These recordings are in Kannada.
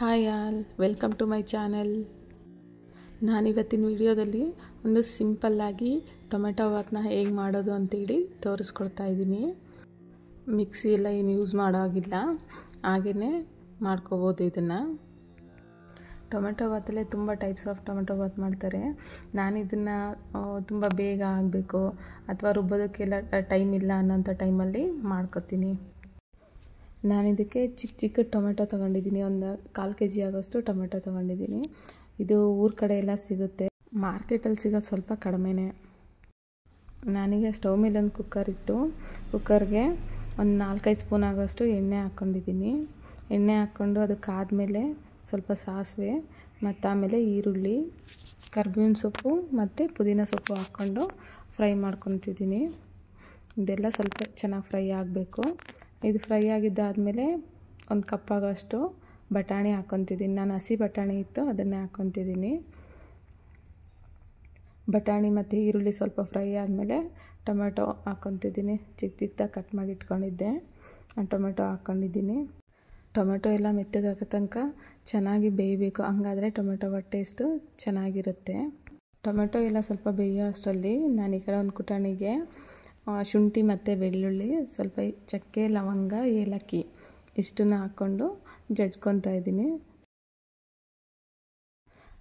Hi all, welcome to my channel. ನಾನಿವತ್ತಿನ ವಿಡಿಯೋದಲ್ಲಿ ಒಂದು ಸಿಂಪಲ್ಲಾಗಿ ಟೊಮೆಟೊ ಬಾತ್ನ ಹೇಗೆ ಮಾಡೋದು ಅಂತೇಳಿ ತೋರಿಸ್ಕೊಡ್ತಾ ಇದ್ದೀನಿ. ಮಿಕ್ಸಿ ಎಲ್ಲ ಏನು ಯೂಸ್ ಮಾಡೋ ಹಾಗಿಲ್ಲ ಹಾಗೆಯೇ ಮಾಡ್ಕೋಬೋದು ಇದನ್ನು. ಟೊಮೆಟೊ ಭಾತಲ್ಲೇ ತುಂಬ ಟೈಪ್ಸ್ ಆಫ್ ಟೊಮೆಟೊ ಬಾತ್ ಮಾಡ್ತಾರೆ. ನಾನು ಇದನ್ನು ತುಂಬ ಬೇಗ ಆಗಬೇಕು, ಅಥವಾ ರುಬ್ಬೋದಕ್ಕೆಲ್ಲ ಟೈಮ್ ಇಲ್ಲ ಅನ್ನೋಂಥ ಟೈಮಲ್ಲಿ ಮಾಡ್ಕೊತೀನಿ. ನಾನು ಇದಕ್ಕೆ ಚಿಕ್ಕ ಚಿಕ್ಕ ಟೊಮೆಟೊ ತೊಗೊಂಡಿದ್ದೀನಿ. ಒಂದು ಕಾಲು ಕೆ ಜಿ ಆಗೋಷ್ಟು ಟೊಮೆಟೊ ತೊಗೊಂಡಿದ್ದೀನಿ. ಇದು ಊರ ಕಡೆ ಎಲ್ಲ ಸಿಗುತ್ತೆ. ಮಾರ್ಕೆಟಲ್ಲಿ ಸಿಗೋದು ಸ್ವಲ್ಪ ಕಡಿಮೆನೇ. ನನಗೆ ಸ್ಟವ್ ಒಂದು ಕುಕ್ಕರ್ ಇಟ್ಟು ಕುಕ್ಕರ್ಗೆ ಒಂದು ನಾಲ್ಕೈದು ಸ್ಪೂನ್ ಆಗೋಷ್ಟು ಎಣ್ಣೆ ಹಾಕ್ಕೊಂಡಿದ್ದೀನಿ. ಎಣ್ಣೆ ಹಾಕ್ಕೊಂಡು ಅದಕ್ಕಾದಮೇಲೆ ಸ್ವಲ್ಪ ಸಾಸಿವೆ, ಮತ್ತು ಆಮೇಲೆ ಈರುಳ್ಳಿ, ಕರ್ಬೇವಿನ ಸೊಪ್ಪು, ಮತ್ತು ಪುದೀನ ಸೊಪ್ಪು ಹಾಕ್ಕೊಂಡು ಫ್ರೈ ಮಾಡ್ಕೊತಿದ್ದೀನಿ. ಇದೆಲ್ಲ ಸ್ವಲ್ಪ ಚೆನ್ನಾಗಿ ಫ್ರೈ ಆಗಬೇಕು. ಇದು ಫ್ರೈ ಆಗಿದ್ದಾದಮೇಲೆ ಒಂದು ಕಪ್ಪಾಗೋಷ್ಟು ಬಟಾಣಿ ಹಾಕ್ಕೊತಿದ್ದೀನಿ ನಾನು ಹಸಿ ಬಟಾಣಿ ಇತ್ತು, ಅದನ್ನೇ ಹಾಕ್ಕೊತಿದ್ದೀನಿ ಬಟಾಣಿ ಮತ್ತು ಈರುಳ್ಳಿ ಸ್ವಲ್ಪ ಫ್ರೈ ಆದಮೇಲೆ ಟೊಮೆಟೊ ಹಾಕ್ಕೊತಿದ್ದೀನಿ ಚಿಕ್ಕ ಚಿಕ್ಕದಾಗಿ ಕಟ್ ಮಾಡಿ ಇಟ್ಕೊಂಡಿದ್ದೆ. ಟೊಮೆಟೊ ಹಾಕ್ಕೊಂಡಿದ್ದೀನಿ ಟೊಮೆಟೊ ಎಲ್ಲ ಮೆತ್ತಗಾಗೋ ತನಕ ಚೆನ್ನಾಗಿ ಬೇಯಬೇಕು. ಹಂಗಾದರೆ ಟೊಮೆಟೊ ಟೇಸ್ಟು ಚೆನ್ನಾಗಿರುತ್ತೆ. ಟೊಮೆಟೊ ಎಲ್ಲ ಸ್ವಲ್ಪ ಬೇಯೋ ಅಷ್ಟರಲ್ಲಿ ನಾನು ಈ ಕಡೆ ಒಂದು ಕುಟಾಣಿಗೆ ಶುಂಠಿ ಮತ್ತು ಬೆಳ್ಳುಳ್ಳಿ, ಸ್ವಲ್ಪ ಚಕ್ಕೆ, ಲವಂಗ, ಏಲಕ್ಕಿ ಇಷ್ಟನ್ನು ಹಾಕ್ಕೊಂಡು ಜಜ್ಕೊತಾ ಇದ್ದೀನಿ.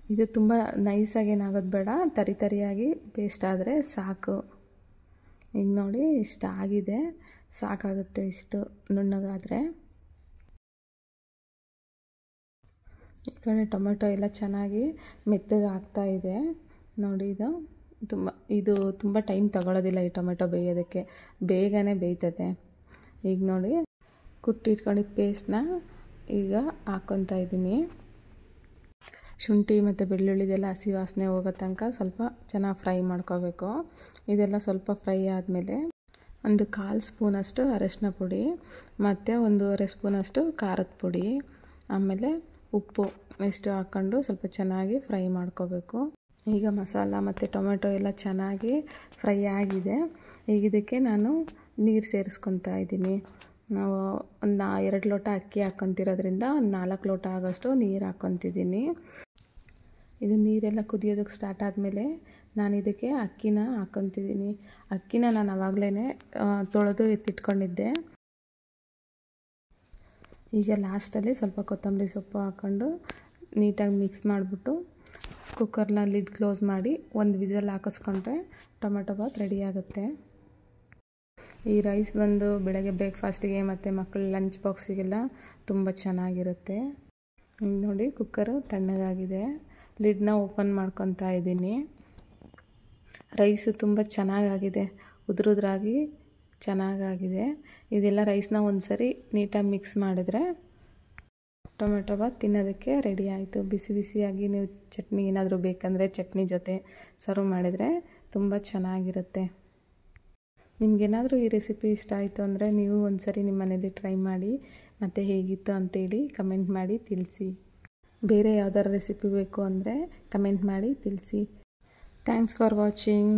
ಇದು ತುಂಬ ನೈಸಾಗಿ ಏನಾಗೋದು ಬೇಡ, ತರಿ ತರಿಯಾಗಿ ಪೇಸ್ಟ್ ಆದರೆ ಸಾಕು. ಈಗ ನೋಡಿ, ಇಷ್ಟ ಆಗಿದೆ. ಸಾಕಾಗುತ್ತೆ ಇಷ್ಟು ನುಣ್ಣಗಾದರೆ. ಈ ಕಡೆ ಟೊಮೆಟೊ ಎಲ್ಲ ಚೆನ್ನಾಗಿ ಮೆತ್ತಗೆ ಆಗ್ತಾ ಇದೆ. ನೋಡಿ ಇದು. ತುಂಬ, ಇದು ತುಂಬ ಟೈಮ್ ತಗೊಳ್ಳೋದಿಲ್ಲ ಈ ಟೊಮೆಟೊ ಬೇಯೋದಕ್ಕೆ. ಬೇಗನೆ ಬೇಯ್ತದೆ. ಈಗ ನೋಡಿ ಕುಟ್ಟಿಟ್ಕೊಂಡಿದ್ದ ಪೇಸ್ಟ್ನ ಈಗ ಹಾಕ್ಕೊತಾ ಇದ್ದೀನಿ. ಶುಂಠಿ ಮತ್ತು ಬೆಳ್ಳುಳ್ಳಿದೆಲ್ಲ ಹಸಿ ವಾಸನೆ ಹೋಗೋ ತನಕ ಸ್ವಲ್ಪ ಚೆನ್ನಾಗಿ ಫ್ರೈ ಮಾಡ್ಕೋಬೇಕು. ಇದೆಲ್ಲ ಸ್ವಲ್ಪ ಫ್ರೈ ಆದಮೇಲೆ ಒಂದು ಕಾಲು ಸ್ಪೂನಷ್ಟು ಅರಶಿನ ಪುಡಿ, ಮತ್ತು ಒಂದೂವರೆ ಸ್ಪೂನಷ್ಟು ಖಾರದ ಪುಡಿ, ಆಮೇಲೆ ಉಪ್ಪು ಇಷ್ಟು ಹಾಕ್ಕೊಂಡು ಸ್ವಲ್ಪ ಚೆನ್ನಾಗಿ ಫ್ರೈ ಮಾಡ್ಕೋಬೇಕು. ಈಗ ಮಸಾಲ ಮತ್ತು ಟೊಮೆಟೊ ಎಲ್ಲ ಚೆನ್ನಾಗಿ ಫ್ರೈ ಆಗಿದೆ. ಈಗ ಇದಕ್ಕೆ ನಾನು ನೀರು ಸೇರಿಸ್ಕೊತಾ ಇದ್ದೀನಿ. ನಾವು ಒಂದು ನಾ ಎರಡು ಲೋಟ ಅಕ್ಕಿ ಹಾಕ್ಕೊತಿರೋದ್ರಿಂದ ಒಂದು ನಾಲ್ಕು ಲೋಟ ಆಗೋಷ್ಟು ನೀರು ಹಾಕ್ಕೊತಿದ್ದೀನಿ ಇದು ನೀರೆಲ್ಲ ಕುದಿಯೋದಕ್ಕೆ ಸ್ಟಾರ್ಟ್ ಆದಮೇಲೆ ನಾನು ಇದಕ್ಕೆ ಅಕ್ಕಿನ ಹಾಕ್ಕೊತಿದ್ದೀನಿ ಅಕ್ಕಿನ ನಾನು ಆವಾಗಲೇ ತೊಳೆದು ಎತ್ತಿಟ್ಕೊಂಡಿದ್ದೆ. ಈಗ ಲಾಸ್ಟಲ್ಲಿ ಸ್ವಲ್ಪ ಕೊತ್ತಂಬರಿ ಸೊಪ್ಪು ಹಾಕ್ಕೊಂಡು ನೀಟಾಗಿ ಮಿಕ್ಸ್ ಮಾಡಿಬಿಟ್ಟು ಕುಕ್ಕರ್ನ ಲಿಡ್ ಕ್ಲೋಸ್ ಮಾಡಿ ಒಂದು ವಿಸಲ್ ಹಾಕಿಸ್ಕೊಂಡ್ರೆ ಟೊಮೆಟೊ ಬಾತ್ ರೆಡಿ ಆಗುತ್ತೆ. ಈ ರೈಸ್ ಬಂದು ಬೆಳಗ್ಗೆ ಬ್ರೇಕ್ಫಾಸ್ಟಿಗೆ ಮತ್ತು ಮಕ್ಕಳ ಲಂಚ್ ಬಾಕ್ಸಿಗೆಲ್ಲ ತುಂಬ ಚೆನ್ನಾಗಿರುತ್ತೆ. ನೋಡಿ ಕುಕ್ಕರು ತಣ್ಣಗಾಗಿದೆ. ಲಿಡ್ನ ಓಪನ್ ಮಾಡ್ಕೊತಾ ಇದ್ದೀನಿ. ರೈಸು ತುಂಬ ಚೆನ್ನಾಗಾಗಿದೆ. ಉದುರುದ್ರಾಗಿ ಚೆನ್ನಾಗಾಗಿದೆ. ಇದೆಲ್ಲ ರೈಸ್ನ ಒಂದು ಸರಿ ನೀಟಾಗಿ ಮಿಕ್ಸ್ ಮಾಡಿದ್ರೆ ಟೊಮೆಟೊ ಬಾತ್ ತಿನ್ನೋದಕ್ಕೆ ರೆಡಿ ಆಯಿತು. ಬಿಸಿ ಬಿಸಿಯಾಗಿ ನೀವು ಚಟ್ನಿ ಏನಾದರೂ ಬೇಕಂದರೆ ಚಟ್ನಿ ಜೊತೆ ಸರ್ವ್ ಮಾಡಿದರೆ ತುಂಬ ಚೆನ್ನಾಗಿರುತ್ತೆ. ನಿಮಗೇನಾದರೂ ಈ ರೆಸಿಪಿ ಇಷ್ಟ ಆಯಿತು ಅಂದರೆ ನೀವು ಒಂದು ಸರಿ ನಿಮ್ಮ ಮನೇಲಿ ಟ್ರೈ ಮಾಡಿ, ಮತ್ತು ಹೇಗಿತ್ತು ಅಂತೇಳಿ ಕಮೆಂಟ್ ಮಾಡಿ ತಿಳಿಸಿ. ಬೇರೆ ಯಾವ್ದಾರು ರೆಸಿಪಿ ಬೇಕು ಅಂದರೆ ಕಮೆಂಟ್ ಮಾಡಿ ತಿಳಿಸಿ. Thanks for watching.